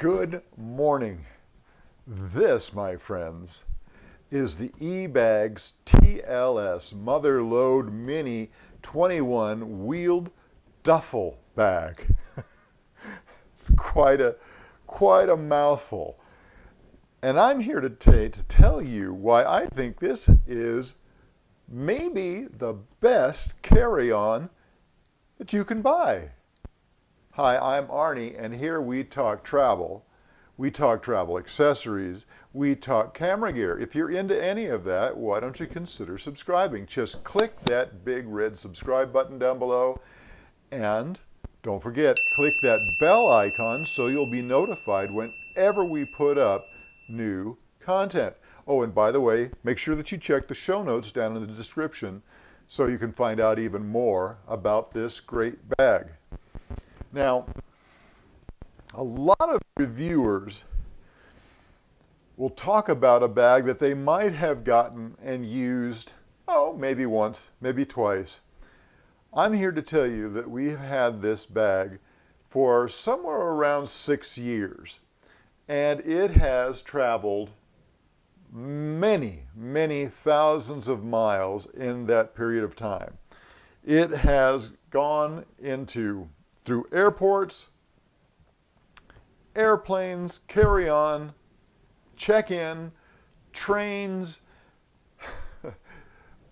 Good morning. This, my friends, is the eBags TLS Mother Lode Mini 21 wheeled duffel bag. quite a quite a mouthful. And I'm here today to tell you why I think this is maybe the best carry-on that you can buy. Hi, I'm Arnie, and here we talk travel. We talk travel accessories. We talk camera gear. If you're into any of that, why don't you consider subscribing? Just click that big red subscribe button down below. And don't forget, click that bell icon so you'll be notified whenever we put up new content. Oh, and by the way, make sure that you check the show notes down in the description so you can find out even more about this great bag. Now, a lot of reviewers will talk about a bag that they might have gotten and used, oh, maybe once, maybe twice. I'm here to tell you that we've had this bag for somewhere around six years, and it has traveled many, many thousands of miles in that period of time. It has gone into through airports, airplanes, carry on, check in, trains,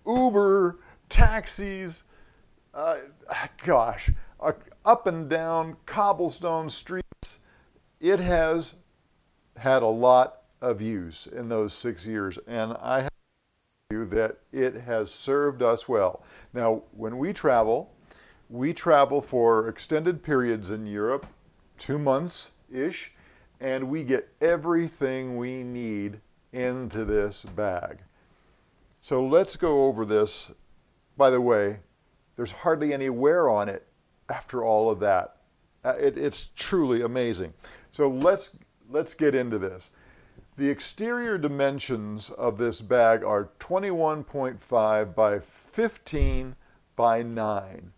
Uber, taxis, uh, gosh, uh, up and down cobblestone streets. It has had a lot of use in those six years, and I have you that it has served us well. Now, when we travel, we travel for extended periods in Europe, two months ish, and we get everything we need into this bag. So let's go over this. By the way, there's hardly any wear on it after all of that. Uh, it, it's truly amazing. So let's, let's get into this. The exterior dimensions of this bag are 21.5 by 15 by 9.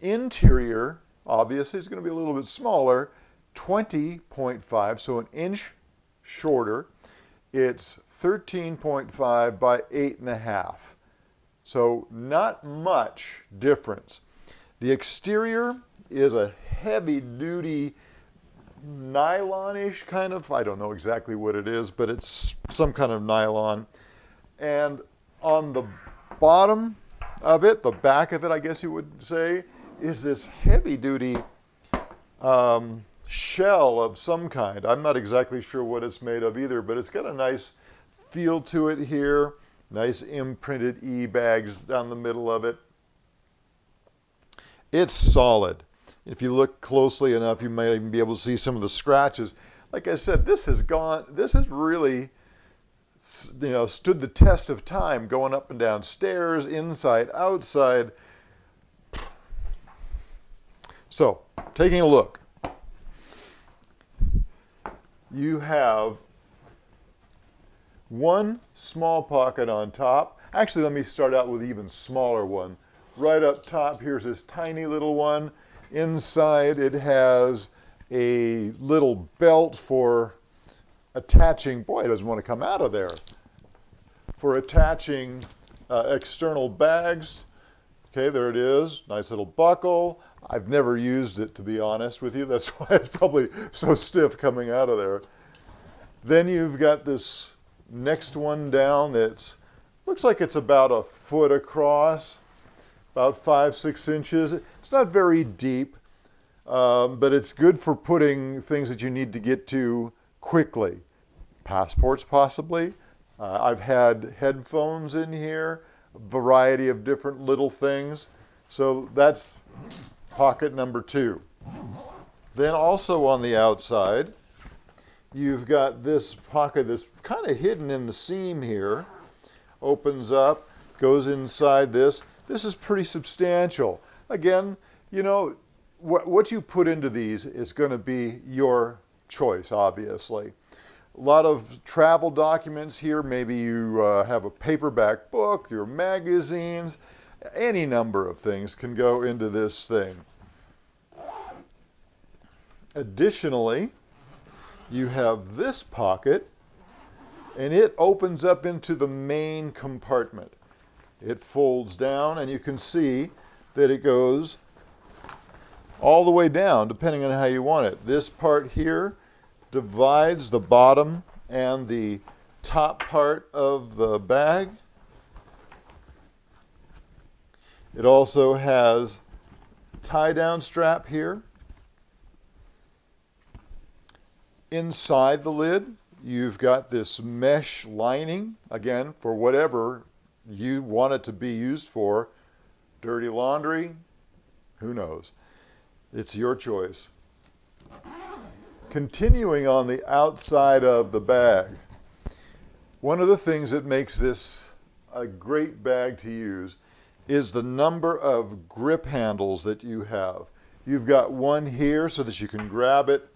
Interior, obviously, is going to be a little bit smaller, 20.5, so an inch shorter. It's 13.5 by 8.5. So not much difference. The exterior is a heavy duty nylonish kind of, I don't know exactly what it is, but it's some kind of nylon. And on the bottom of it, the back of it, I guess you would say, is this heavy duty um, shell of some kind. I'm not exactly sure what it's made of either, but it's got a nice feel to it here. Nice imprinted e-bags down the middle of it. It's solid. If you look closely enough, you might even be able to see some of the scratches. Like I said, this has gone, this has really, you know, stood the test of time going up and down stairs, inside, outside. So, taking a look, you have one small pocket on top. Actually, let me start out with even smaller one. Right up top, here's this tiny little one. Inside, it has a little belt for attaching, boy, it doesn't want to come out of there, for attaching uh, external bags. Okay, there it is. Nice little buckle. I've never used it to be honest with you. That's why it's probably so stiff coming out of there. Then you've got this next one down that looks like it's about a foot across, about five, six inches. It's not very deep, um, but it's good for putting things that you need to get to quickly. Passports, possibly. Uh, I've had headphones in here, a variety of different little things. So that's pocket number two. Then also on the outside, you've got this pocket that's kind of hidden in the seam here. Opens up, goes inside this. This is pretty substantial. Again, you know, what, what you put into these is going to be your choice, obviously. A lot of travel documents here. Maybe you uh, have a paperback book, your magazines, any number of things can go into this thing. Additionally, you have this pocket, and it opens up into the main compartment. It folds down, and you can see that it goes all the way down, depending on how you want it. This part here divides the bottom and the top part of the bag. It also has tie down strap here. Inside the lid, you've got this mesh lining, again, for whatever you want it to be used for. Dirty laundry, who knows? It's your choice. Continuing on the outside of the bag, one of the things that makes this a great bag to use is the number of grip handles that you have. You've got one here so that you can grab it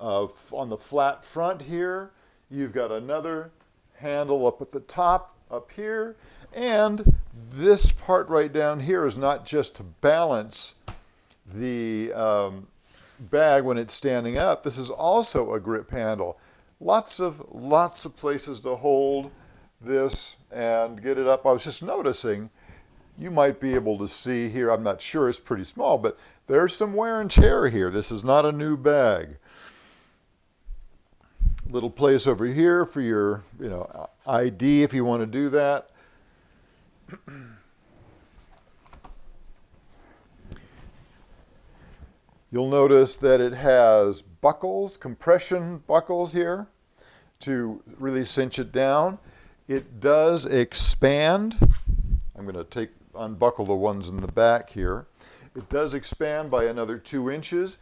uh, on the flat front here. You've got another handle up at the top up here. And this part right down here is not just to balance the um, bag when it's standing up. This is also a grip handle. Lots of lots of places to hold this and get it up. I was just noticing you might be able to see here. I'm not sure, it's pretty small, but there's some wear and tear here. This is not a new bag. Little place over here for your, you know, ID if you want to do that. You'll notice that it has buckles, compression buckles here to really cinch it down. It does expand. I'm going to take unbuckle the ones in the back here. It does expand by another two inches.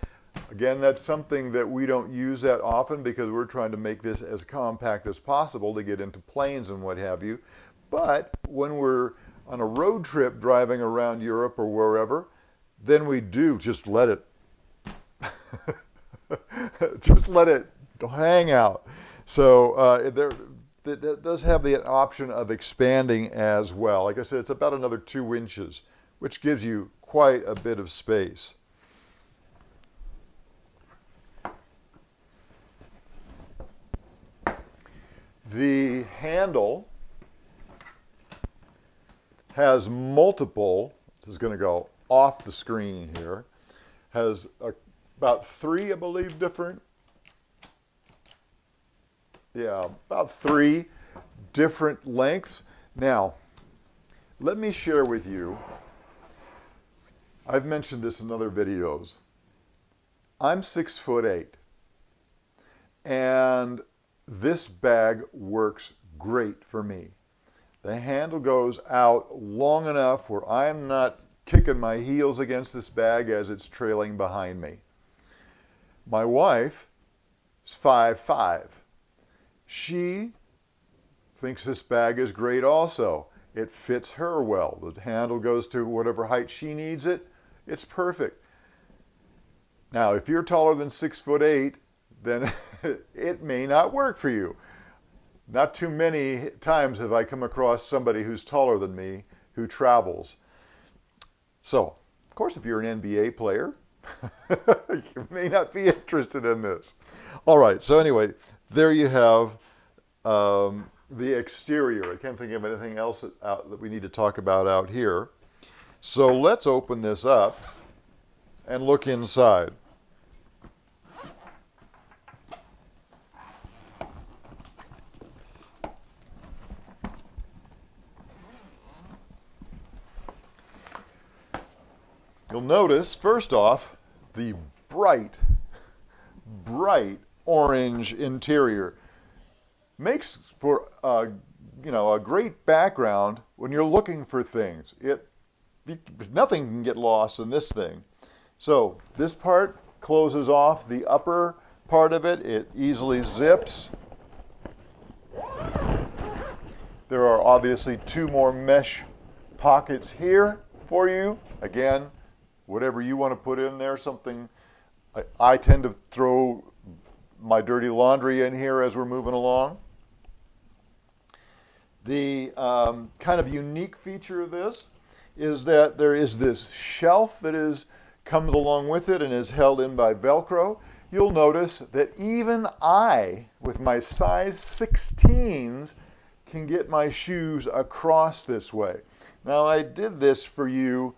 Again, that's something that we don't use that often because we're trying to make this as compact as possible to get into planes and what have you. But when we're on a road trip driving around Europe or wherever, then we do just let it just let it hang out. So uh, there, it does have the option of expanding as well. Like I said, it's about another two inches, which gives you quite a bit of space. The handle has multiple, this is going to go off the screen here, has a, about three, I believe, different yeah, about three different lengths. Now, let me share with you, I've mentioned this in other videos. I'm six foot eight, and this bag works great for me. The handle goes out long enough where I am not kicking my heels against this bag as it's trailing behind me. My wife is five five. She thinks this bag is great also. It fits her well. The handle goes to whatever height she needs it. It's perfect. Now, if you're taller than six foot eight, then it may not work for you. Not too many times have I come across somebody who's taller than me who travels. So, of course, if you're an NBA player, you may not be interested in this. All right, so anyway, there you have um, the exterior. I can't think of anything else that, out, that we need to talk about out here. So let's open this up and look inside. You'll notice, first off, the bright, bright orange interior makes for a, you know a great background when you're looking for things. It nothing can get lost in this thing. So this part closes off the upper part of it. It easily zips. There are obviously two more mesh pockets here for you. Again, whatever you want to put in there, something I, I tend to throw my dirty laundry in here as we're moving along. The um, kind of unique feature of this is that there is this shelf that is comes along with it and is held in by Velcro. you'll notice that even I, with my size 16s, can get my shoes across this way. Now I did this for you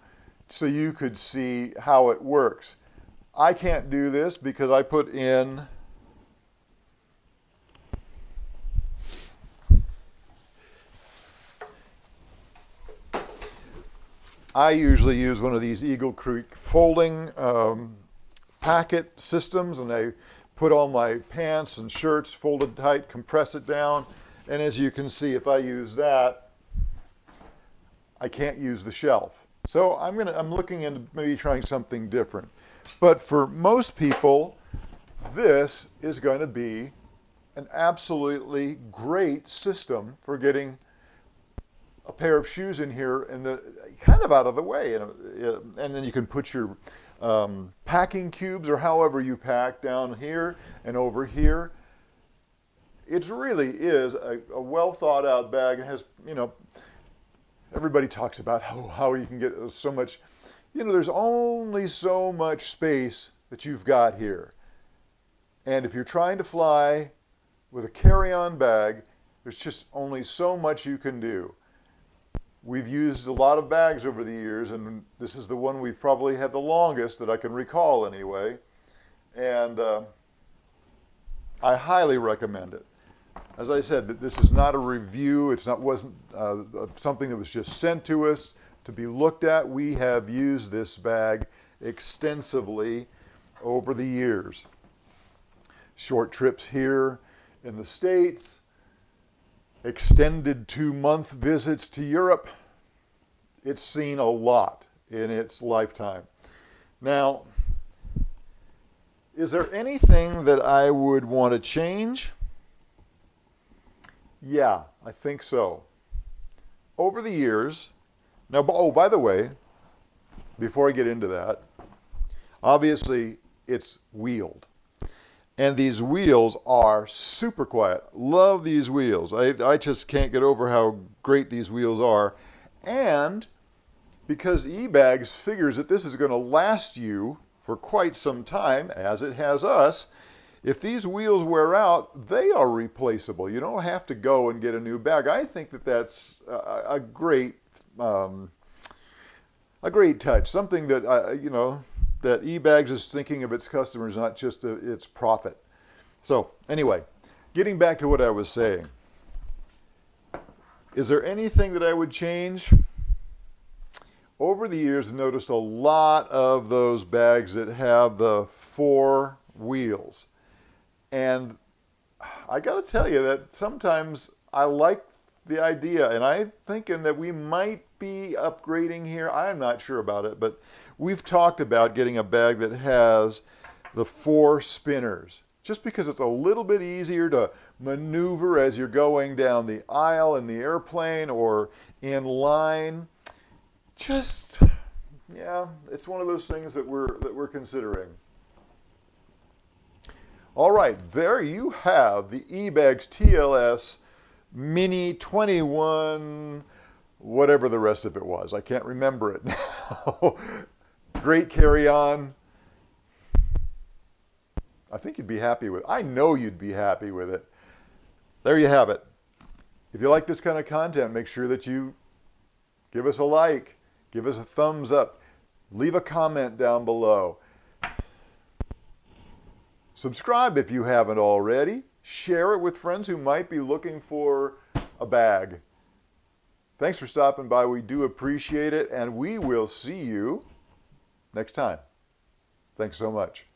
so you could see how it works. I can't do this because I put in I usually use one of these Eagle Creek folding um, packet systems and I put all my pants and shirts folded tight, compress it down, and as you can see, if I use that, I can't use the shelf. So I'm gonna I'm looking into maybe trying something different. But for most people, this is going to be an absolutely great system for getting a pair of shoes in here and the kind of out of the way, and, uh, and then you can put your um, packing cubes or however you pack down here and over here. It really is a, a well thought out bag and has, you know, everybody talks about how, how you can get so much, you know, there's only so much space that you've got here. And if you're trying to fly with a carry on bag, there's just only so much you can do. We've used a lot of bags over the years, and this is the one we've probably had the longest that I can recall anyway. And uh, I highly recommend it. As I said, this is not a review. It's not wasn't uh, something that was just sent to us to be looked at. We have used this bag extensively over the years. Short trips here in the States, extended two month visits to Europe. It's seen a lot in its lifetime. Now, is there anything that I would want to change? Yeah, I think so. Over the years, now, oh, by the way, before I get into that, obviously it's wheeled. And these wheels are super quiet. Love these wheels. I, I just can't get over how great these wheels are. And because eBags figures that this is going to last you for quite some time, as it has us, if these wheels wear out, they are replaceable. You don't have to go and get a new bag. I think that that's a, a great, um, a great touch. Something that uh, you know that eBags is thinking of its customers, not just its profit. So, anyway, getting back to what I was saying. Is there anything that I would change? Over the years, I've noticed a lot of those bags that have the four wheels. And I got to tell you that sometimes I like the idea, and I'm thinking that we might be upgrading here. I'm not sure about it, but we've talked about getting a bag that has the four spinners just because it's a little bit easier to maneuver as you're going down the aisle in the airplane or in line. Just, yeah, it's one of those things that we're, that we're considering. All right, there you have the eBags TLS Mini 21, whatever the rest of it was. I can't remember it now. Great carry on. I think you'd be happy with it. I know you'd be happy with it. There you have it. If you like this kind of content, make sure that you give us a like, give us a thumbs up, leave a comment down below. Subscribe if you haven't already. Share it with friends who might be looking for a bag. Thanks for stopping by. We do appreciate it, and we will see you next time. Thanks so much.